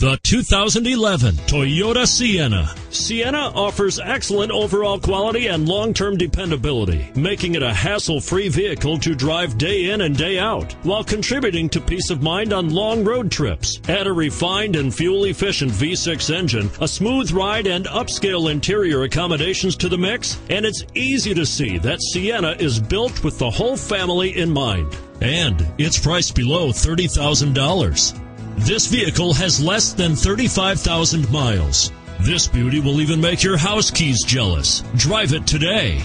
The 2011 Toyota Sienna. Sienna offers excellent overall quality and long-term dependability, making it a hassle-free vehicle to drive day in and day out, while contributing to peace of mind on long road trips. Add a refined and fuel-efficient V6 engine, a smooth ride, and upscale interior accommodations to the mix, and it's easy to see that Sienna is built with the whole family in mind. And it's priced below $30,000. This vehicle has less than 35,000 miles. This beauty will even make your house keys jealous. Drive it today.